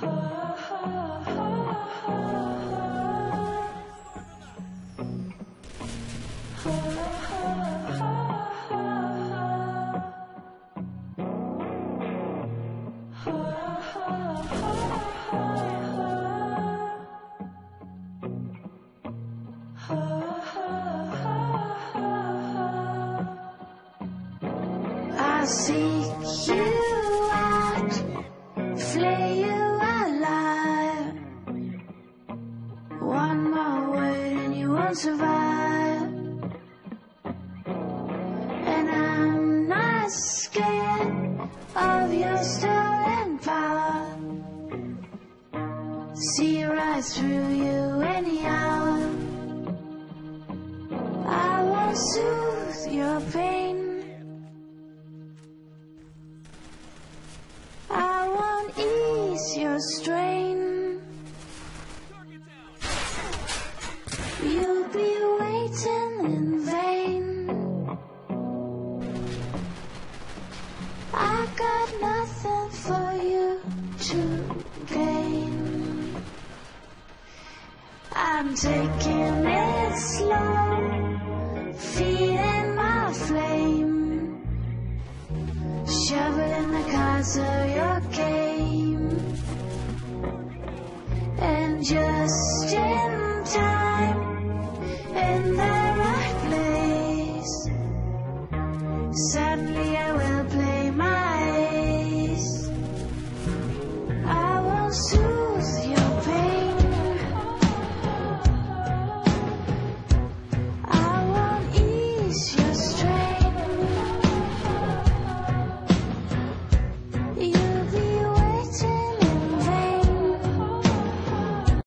I seek you. Won't survive. And I'm not scared of your stolen power. See right through you anyhow. I won't soothe your pain. I won't ease your strain. You'll be waiting in vain. I got nothing for you to gain. I'm taking it slow, feeding my flame. Shoveling the cards of your game. And just.